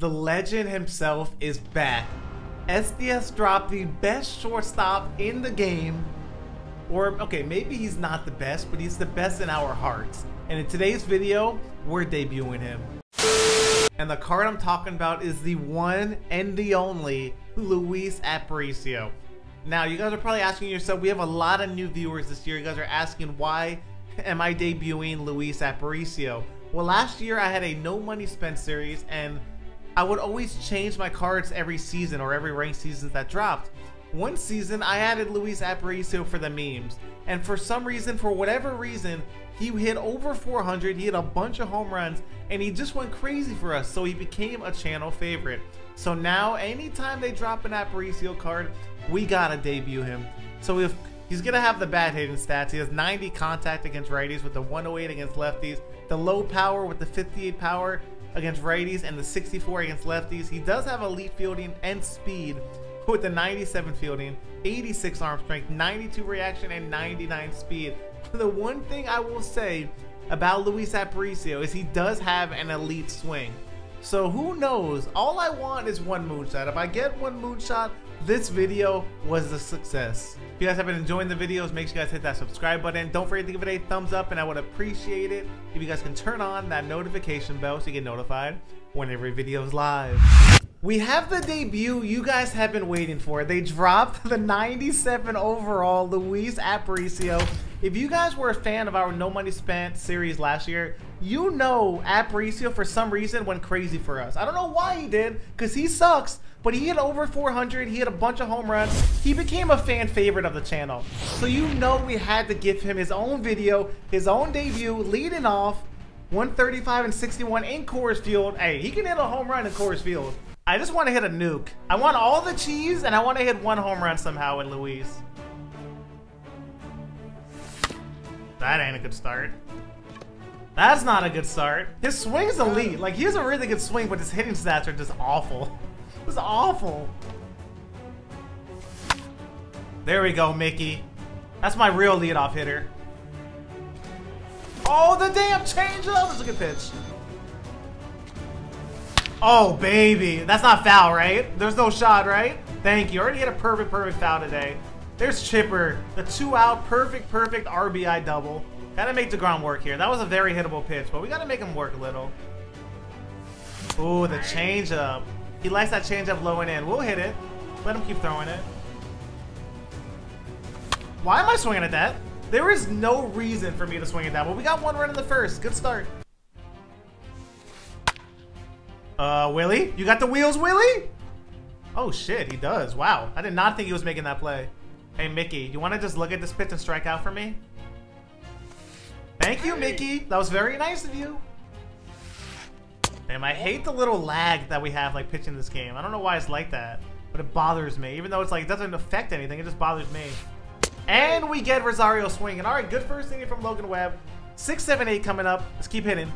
The legend himself is back. SDS dropped the best shortstop in the game. Or, okay, maybe he's not the best, but he's the best in our hearts. And in today's video, we're debuting him. And the card I'm talking about is the one and the only Luis Aparicio. Now, you guys are probably asking yourself, we have a lot of new viewers this year. You guys are asking, why am I debuting Luis Aparicio? Well, last year I had a no money spent series, and I would always change my cards every season or every ranked seasons that dropped. One season, I added Luis Aparicio for the memes, and for some reason, for whatever reason, he hit over 400, he hit a bunch of home runs, and he just went crazy for us, so he became a channel favorite. So now, anytime they drop an Aparicio card, we gotta debut him. So if he's gonna have the bad hitting stats, he has 90 contact against righties with the 108 against lefties, the low power with the 58 power, against righties and the 64 against lefties. He does have elite fielding and speed with the 97 fielding, 86 arm strength, 92 reaction, and 99 speed. The one thing I will say about Luis Aparicio is he does have an elite swing. So who knows? All I want is one moonshot. If I get one moonshot, this video was a success. If you guys have been enjoying the videos, make sure you guys hit that subscribe button. Don't forget to give it a thumbs up, and I would appreciate it if you guys can turn on that notification bell so you get notified whenever a video is live. We have the debut you guys have been waiting for. They dropped the 97 overall Luis Aparicio. If you guys were a fan of our No Money Spent series last year, you know Aparicio for some reason went crazy for us. I don't know why he did, because he sucks, but he hit over 400. He hit a bunch of home runs. He became a fan favorite of the channel. So you know we had to give him his own video, his own debut, leading off 135 and 61 in Coors Field. Hey, he can hit a home run in Coors Field. I just want to hit a nuke. I want all the cheese, and I want to hit one home run somehow with Luis. That ain't a good start. That's not a good start. His swing's elite. Like, he has a really good swing, but his hitting stats are just awful. It's awful. There we go, Mickey. That's my real leadoff hitter. Oh, the damn changeup! That's a good pitch. Oh, baby. That's not foul, right? There's no shot, right? Thank you. Already hit a perfect, perfect foul today. There's Chipper. The two out, perfect, perfect RBI double. Gotta make DeGrom work here. That was a very hittable pitch, but we gotta make him work a little. Ooh, the changeup. He likes that change changeup low and in. We'll hit it. Let him keep throwing it. Why am I swinging at that? There is no reason for me to swing at that, but we got one run in the first. Good start. Uh, Willie? You got the wheels, Willie? Oh, shit, he does. Wow. I did not think he was making that play. Hey, Mickey, you want to just look at this pitch and strike out for me? Thank you, Mickey. That was very nice of you. Damn, I hate the little lag that we have, like, pitching this game. I don't know why it's like that, but it bothers me. Even though it's, like, it doesn't affect anything, it just bothers me. And we get Rosario swinging. All right, good first inning from Logan Webb. Six, seven, eight coming up. Let's keep hitting.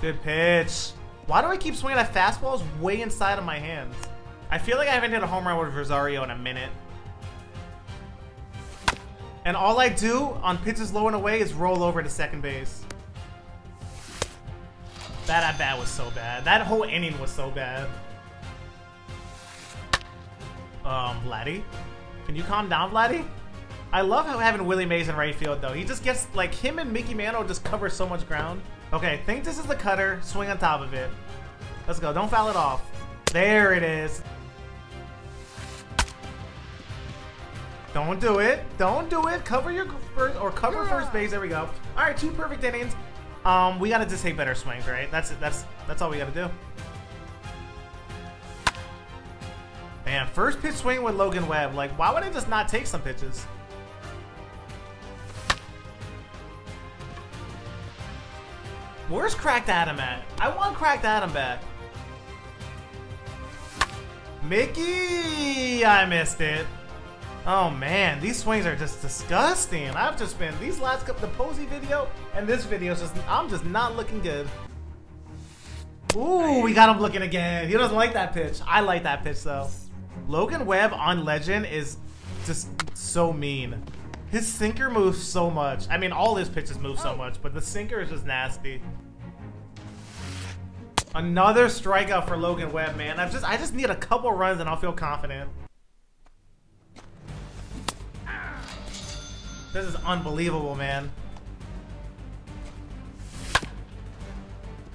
Good pitch. Why do I keep swinging at fastballs way inside of my hands? I feel like I haven't hit a home run with Rosario in a minute. And all I do on pitches low and away is roll over to second base. That at bat was so bad. That whole inning was so bad. Um, Vladdy? Can you calm down, Vladdy? I love how having Willie Mays in right field, though. He just gets, like, him and Mickey Mantle just cover so much ground. Okay, think this is the cutter. Swing on top of it. Let's go. Don't foul it off. There it is. Don't do it. Don't do it. Cover your first, or cover first base. There we go. All right, two perfect innings. Um, we gotta just take better swings, right? That's it. That's that's all we gotta do. Man, first pitch swing with Logan Webb. Like, why would I just not take some pitches? Where's Cracked Adam at? I want Cracked Adam back. Mickey! I missed it. Oh man, these swings are just disgusting. I've just been, these last couple, the Posey video and this video is just, I'm just not looking good. Ooh, we got him looking again. He doesn't like that pitch. I like that pitch though. Logan Webb on Legend is just so mean. His sinker moves so much. I mean, all his pitches move so oh. much, but the sinker is just nasty. Another strikeout for Logan Webb, man. I just I just need a couple runs and I'll feel confident. This is unbelievable, man.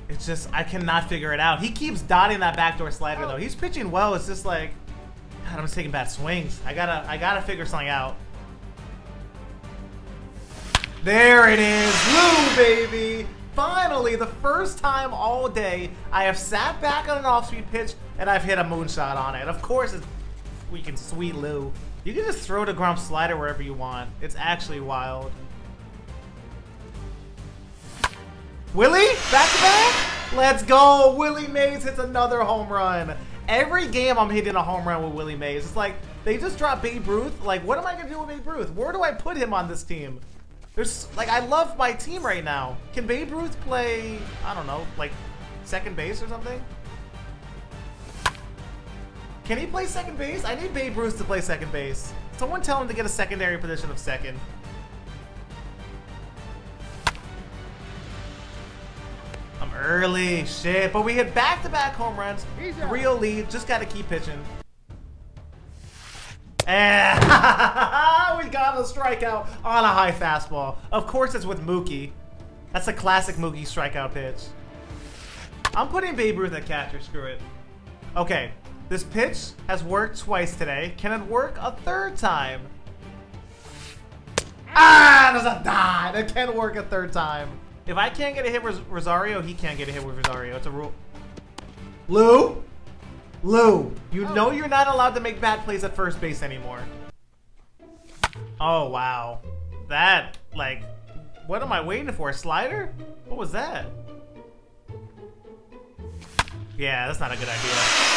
It's just, I cannot figure it out. He keeps dotting that backdoor slider, though. He's pitching well. It's just like, God, I'm just taking bad swings. I gotta, I gotta figure something out. There it is, Lou, baby! Finally, the first time all day, I have sat back on an off-speed pitch and I've hit a moonshot on it. Of course, it's freaking sweet Lou. You can just throw the Grom slider wherever you want. It's actually wild. Willie, back to back? Let's go. Willie Mays hits another home run. Every game I'm hitting a home run with Willie Mays. It's like, they just dropped Babe Ruth. Like, what am I going to do with Babe Ruth? Where do I put him on this team? There's, like, I love my team right now. Can Babe Ruth play, I don't know, like, second base or something? Can he play second base? I need Babe Ruth to play second base. Someone tell him to get a secondary position of second. I'm early, shit. But we hit back-to-back -back home runs. Real lead. Just got to keep pitching. Eh. And we got a strikeout on a high fastball. Of course it's with Mookie. That's a classic Mookie strikeout pitch. I'm putting Babe Ruth at catcher. Screw it. Okay. This pitch has worked twice today. Can it work a third time? Ah, there's a die. It can't work a third time. If I can't get a hit with Rosario, he can't get a hit with Rosario. It's a rule. Lou? Lou, you oh. know you're not allowed to make bad plays at first base anymore. Oh, wow. That, like, what am I waiting for? A slider? What was that? Yeah, that's not a good idea.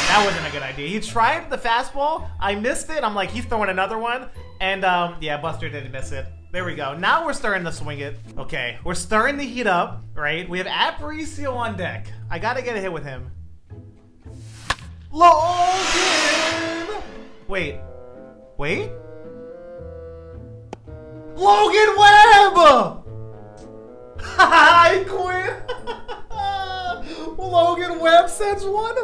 That wasn't a good idea. He tried the fastball. I missed it. I'm like, he's throwing another one. And, um, yeah, Buster didn't miss it. There we go. Now we're starting to swing it. Okay, we're starting to heat up, right? We have Aparicio on deck. I gotta get a hit with him. Logan! Wait. Wait? Logan Webb! I quit! Logan Webb sends one?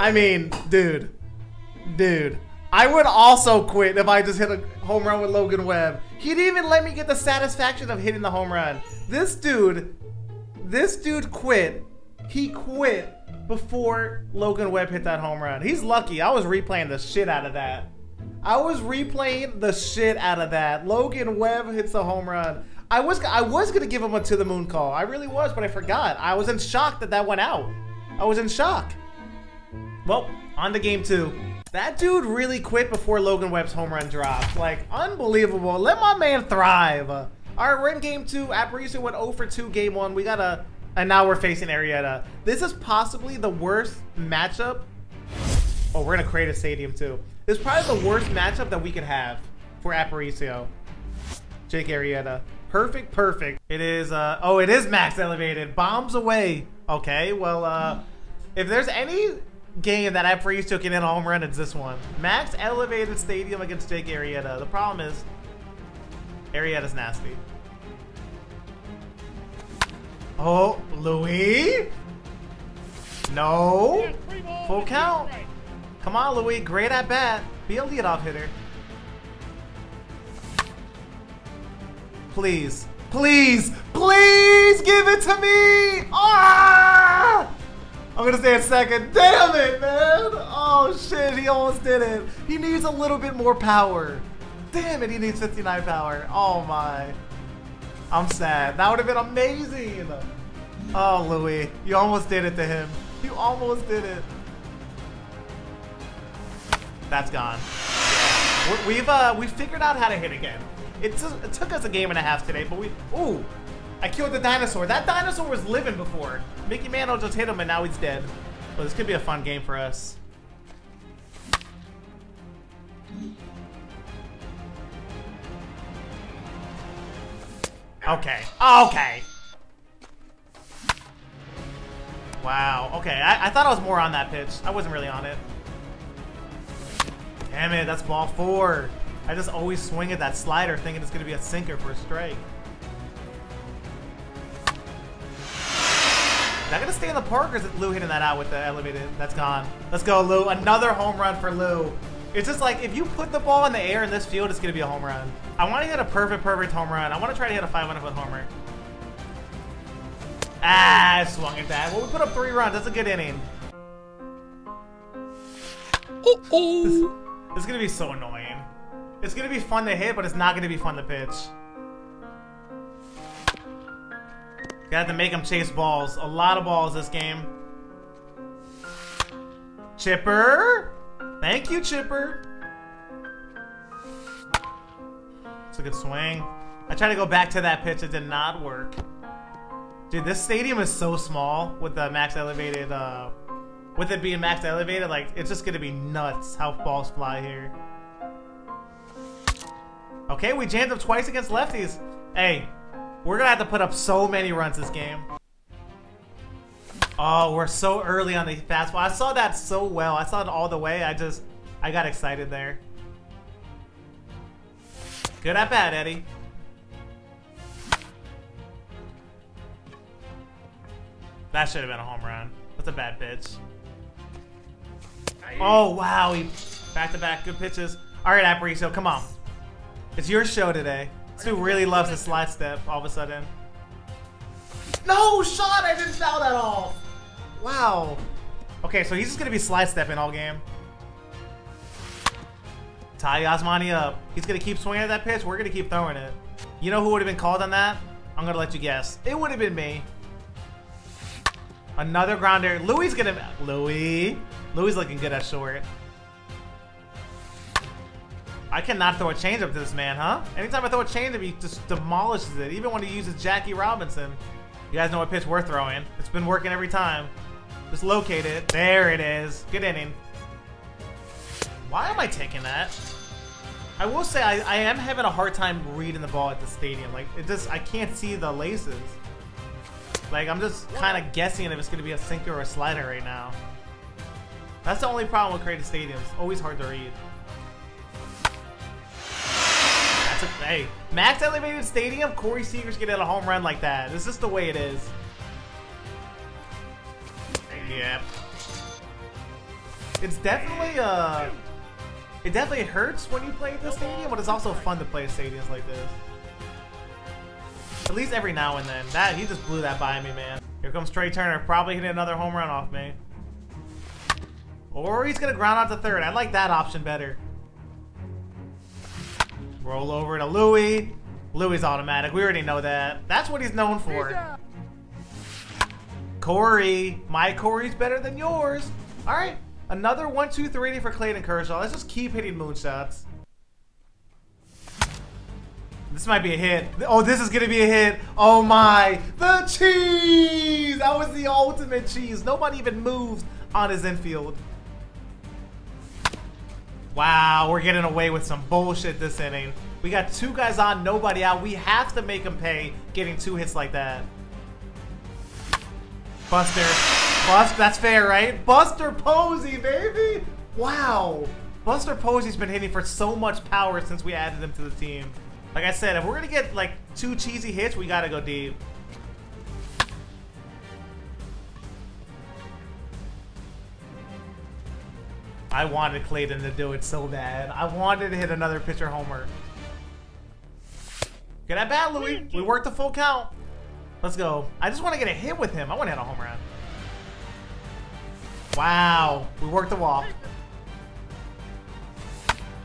I mean, dude. Dude. I would also quit if I just hit a home run with Logan Webb. He didn't even let me get the satisfaction of hitting the home run. This dude, this dude quit. He quit before Logan Webb hit that home run. He's lucky. I was replaying the shit out of that. I was replaying the shit out of that. Logan Webb hits a home run. I was I was gonna give him a to the moon call. I really was, but I forgot. I was in shock that that went out. I was in shock. Well, on to game two. That dude really quit before Logan Webb's home run dropped. Like, unbelievable. Let my man thrive. All right, we're in game two. Aparicio went 0 for 2 game one. We got a... And now we're facing Arrieta. This is possibly the worst matchup. Oh, we're to create a stadium, too. This is probably the worst matchup that we could have for Aparicio. Jake Arrieta. Perfect, perfect. It is, uh... Oh, it is max elevated. Bombs away. Okay, well, uh... If there's any game that I freeze took in a home run, it's this one. Max elevated stadium against Jake Arrieta. The problem is, Arrieta's nasty. Oh, Louis? No. Full count. Come on, Louis. Great at bat. Be a leadoff hitter. Please. Please. Please give it to me. Ah! I'm gonna stay a second. Damn it, man! Oh shit, he almost did it. He needs a little bit more power. Damn it, he needs 59 power. Oh my. I'm sad. That would have been amazing. Oh, Louis, you almost did it to him. You almost did it. That's gone. We've uh, we figured out how to hit again. It, it took us a game and a half today, but we. Ooh, I killed the dinosaur. That dinosaur was living before. Mickey Mantle just hit him and now he's dead. Well, this could be a fun game for us. Okay. Okay. Wow. Okay. I, I thought I was more on that pitch. I wasn't really on it. Damn it. That's ball four. I just always swing at that slider thinking it's going to be a sinker for a strike. Not gonna stay in the park, or is it Lou hitting that out with the elevated? That's gone. Let's go, Lou. Another home run for Lou. It's just like, if you put the ball in the air in this field, it's gonna be a home run. I wanna hit a perfect, perfect home run. I wanna try to hit a 500 foot homer. Ah, I swung at that. Well, we put up three runs. That's a good inning. This, this is gonna be so annoying. It's gonna be fun to hit, but it's not gonna be fun to pitch. Got to make him chase balls. A lot of balls this game. Chipper! Thank you, Chipper. It's a good swing. I tried to go back to that pitch. It did not work. Dude, this stadium is so small with the max elevated, uh, with it being max elevated, like, it's just gonna be nuts how balls fly here. Okay, we jammed up twice against lefties. Hey, we're gonna have to put up so many runs this game. Oh, we're so early on the fastball. I saw that so well. I saw it all the way. I just, I got excited there. Good at bat, Eddie. That should have been a home run. That's a bad pitch. Oh, wow. He back-to-back -back good pitches. All right, Aparicio, come on. It's your show today. This dude really loves the slide step all of a sudden. No shot! I didn't foul that off! Wow. Okay, so he's just gonna be slide stepping all game. Tie Osmani up. He's gonna keep swinging at that pitch. We're gonna keep throwing it. You know who would have been called on that? I'm gonna let you guess. It would have been me. Another grounder. Louis gonna... Louis. Louis looking good at short. I cannot throw a changeup to this man, huh? Anytime I throw a changeup, he just demolishes it. Even when he uses Jackie Robinson. You guys know what pitch we're throwing. It's been working every time. Just locate it. There it is. Good inning. Why am I taking that? I will say I, I am having a hard time reading the ball at the stadium. Like, it just, I can't see the laces. Like, I'm just kind of guessing if it's going to be a sinker or a slider right now. That's the only problem with creative stadiums. Always hard to read. That's a, hey, max elevated stadium, Corey Seager's getting a home run like that. This is the way it is. Yep. It's definitely, uh... It definitely hurts when you play the stadium, but it's also fun to play stadiums like this. At least every now and then. That He just blew that by me, man. Here comes Trea Turner. Probably hitting another home run off me. Or he's to ground out to third. I like that option better. Roll over to Louis. Louis automatic. We already know that. That's what he's known for. Corey. My Corey's better than yours. All right. Another 1, 2, 3 for Clayton Kershaw. Let's just keep hitting moonshots. This might be a hit. Oh, this is going to be a hit. Oh my. The cheese. That was the ultimate cheese. Nobody even moves on his infield. Wow, we're getting away with some bullshit this inning. We got two guys on, nobody out. We have to make them pay getting two hits like that. Buster. Bust, that's fair, right? Buster Posey, baby! Wow. Buster Posey's been hitting for so much power since we added him to the team. Like I said, if we're gonna get like two cheesy hits, we gotta go deep. I wanted Clayton to do it so bad. I wanted to hit another pitcher homer. Get at bat, Louis. We worked the full count. Let's go. I just want to get a hit with him. I want to hit a home run. Wow. We worked the walk.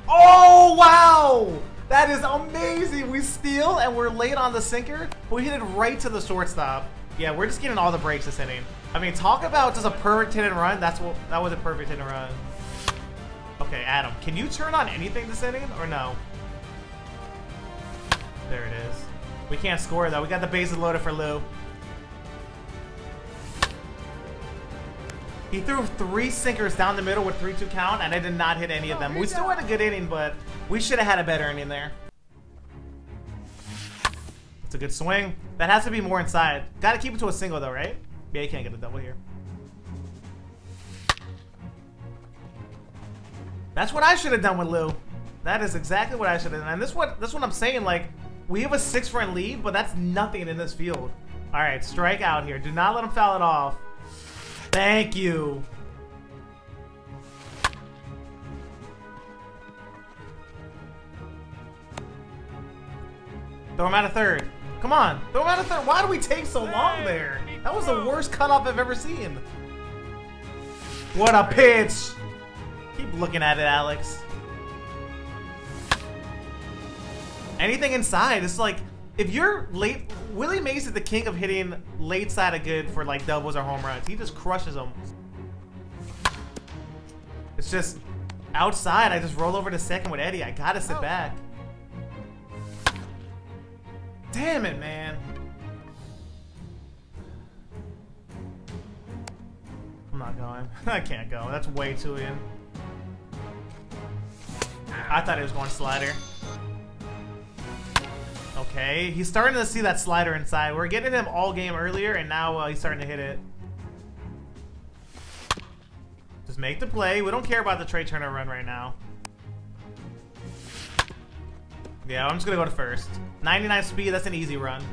Oh, wow. That is amazing. We steal and we're late on the sinker. We hit it right to the shortstop. Yeah, we're just getting all the breaks this inning. I mean, talk about just a perfect hit and run. That's what that was a perfect hit and run. Okay, Adam, can you turn on anything this inning or no? There it is. We can't score though. We got the bases loaded for Lou. He threw three sinkers down the middle with 3-2 count, and I did not hit any of oh, them. We still had a good inning, but we should have had a better inning there. It's a good swing. That has to be more inside. Got to keep it to a single, though, right? Yeah, you can't get a double here. That's what I should have done with Lou. That is exactly what I should have done. And this what this what I'm saying. Like, we have a six run lead, but that's nothing in this field. All right, strike out here. Do not let him foul it off. Thank you. Throw him out of third. Come on, throw him out of third. Why do we take so long there? That was the worst cutoff I've ever seen. What a pitch! Looking at it, Alex. Anything inside, it's like, if you're late, Willie Mays is the king of hitting late side of good for like doubles or home runs. He just crushes them. It's just outside. I just roll over to second with Eddie. I gotta sit oh. back. Damn it, man. I'm not going. I can't go. That's way too in. I thought he was going slider. Okay, he's starting to see that slider inside. We're getting him all game earlier, and now uh, he's starting to hit it. Just make the play. We don't care about the Trea Turner run right now. Yeah, I'm just gonna go to first. 99 speed, that's an easy run.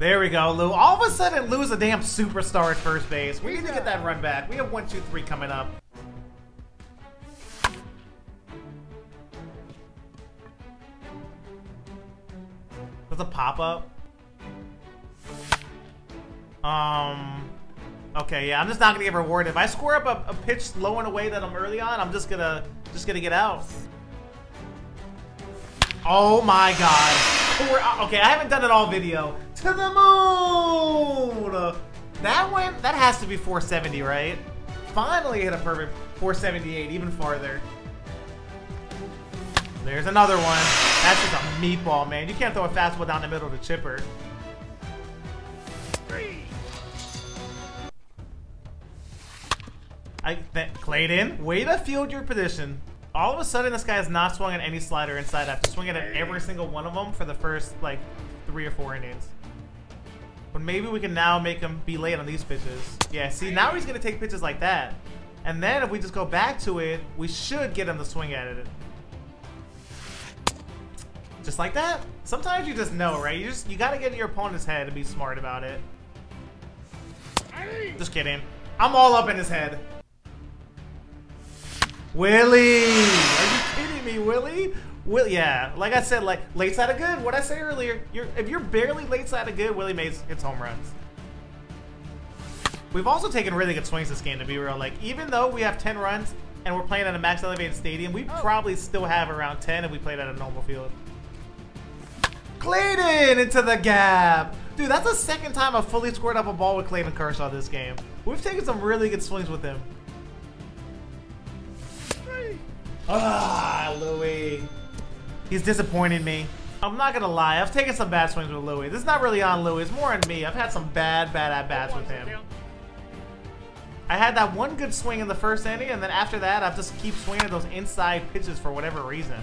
There we go, Lou. All of a sudden, Lou's a damn superstar at first base. We need to get that run back. We have one, two, three coming up. A pop-up. Um... Okay, yeah, I'm just not gonna get rewarded. If I score up a, a pitch low in a way that I'm early on, I'm just gonna just gonna get out. Oh my god. Uh, okay, I haven't done it all video. To the moon! That one, that has to be 470, right? Finally hit a perfect 478, even farther. There's another one. That's just a meatball, man. You can't throw a fastball down the middle of the chipper. I Clayton, way to field your position. All of a sudden, this guy has not swung at any slider inside after swinging at every single one of them for the first, like, three or four innings. But maybe we can now make him be late on these pitches. Yeah, see, now he's going to take pitches like that. And then if we just go back to it, we should get him to swing at it. Just like that? Sometimes you just know, right? You just you gotta get in your opponent's head and be smart about it. Just kidding. I'm all up in his head. Willie! Are you kidding me, Willie? Will yeah, like I said, like late side of good. What I say earlier, you're if you're barely late side of good, Willie Mays hits home runs. We've also taken really good swings this game, to be real. Like even though we have 10 runs and we're playing at a max elevated stadium, we oh. probably still have around 10 if we played at a normal field. Clayton into the gap. Dude, that's the second time I've fully squared up a ball with Clayton Kershaw this game. We've taken some really good swings with him. Ah, Louis. He's disappointed me. I'm not gonna lie, I've taken some bad swings with Louis. This is not really on Louis, it's more on me. I've had some bad, bad at bats with him. I had that one good swing in the first inning, and then after that, I've just keep swinging those inside pitches for whatever reason.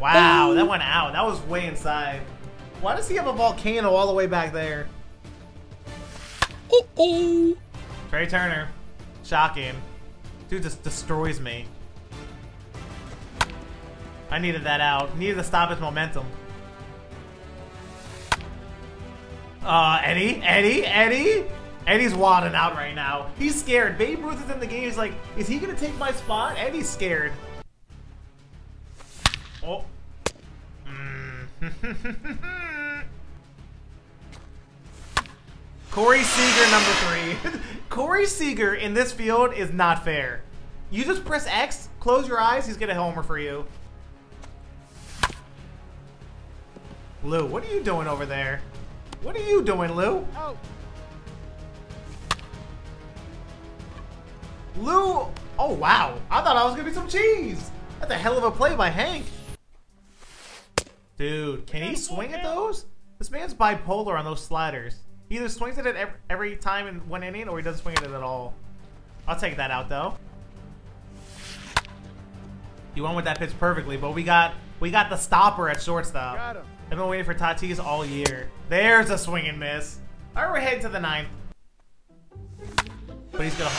Wow, that went out. That was way inside. Why does he have a volcano all the way back there? Trea Turner. Shocking. Dude just destroys me. I needed that out. Needed to stop his momentum. Uh, Eddie? Eddie? Eddie? Eddie's wadding out right now. He's scared. Babe Ruth is in the game. He's like, is he going to take my spot? Eddie's scared. Oh. Mm. Corey Seager number three. Corey Seager in this field is not fair. You just press X, close your eyes, he's gonna homer for you. Lou, what are you doing over there? What are you doing, Lou? Oh. Lou! Oh, wow. I thought I was gonna be some cheese. That's a hell of a play by Hank. Dude, can he swing at those? This man's bipolar on those sliders. He either swings at it every, every time in one inning or he doesn't swing at it at all. I'll take that out though. He went with that pitch perfectly, but we got we got the stopper at shortstop. Got him. I've been waiting for Tatis all year. There's a swing and miss. All right, we're heading to the ninth. But he's gonna.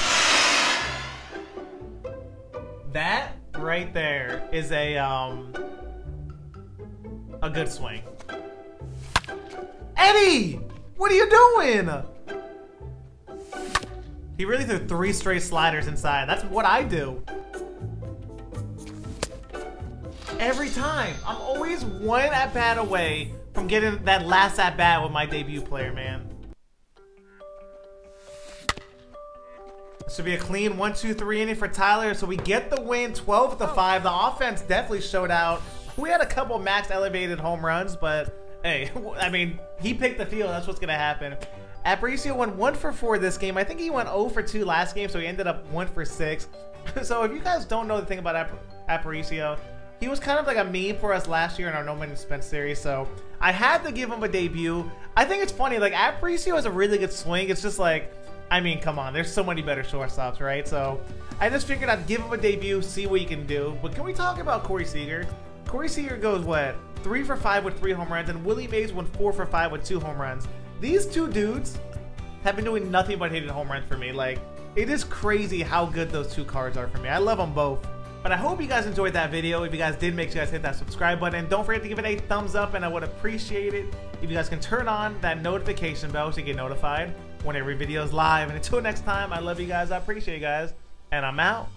That right there is a um a good swing. Eddie! What are you doing? He really threw three straight sliders inside. That's what I do. Every time. I'm always one at bat away from getting that last at bat with my debut player, man. This Should be a clean one, two, three inning for Tyler. So we get the win 12 to 5. The offense definitely showed out. We had a couple max elevated home runs, but hey, I mean, he picked the field. That's what's going to happen. Aparicio went 1 for 4 this game. I think he went 0 for 2 last game, so he ended up 1 for 6. so if you guys don't know the thing about Ap Aparicio, he was kind of like a meme for us last year in our No Money Spent series, so I had to give him a debut. I think it's funny, like Aparicio has a really good swing. It's just like, I mean, come on, there's so many better shortstops, right? So I just figured I'd give him a debut, see what he can do. But can we talk about Corey Seager? Corey Seager goes what? Three for five with three home runs, and Willie Mays went four for five with two home runs. These two dudes have been doing nothing but hitting home runs for me. Like, it is crazy how good those two cards are for me. I love them both. But I hope you guys enjoyed that video. If you guys did, make sure you guys hit that subscribe button. Don't forget to give it a thumbs up, and I would appreciate it if you guys can turn on that notification bell so you get notified when every video is live. And until next time, I love you guys. I appreciate you guys. And I'm out.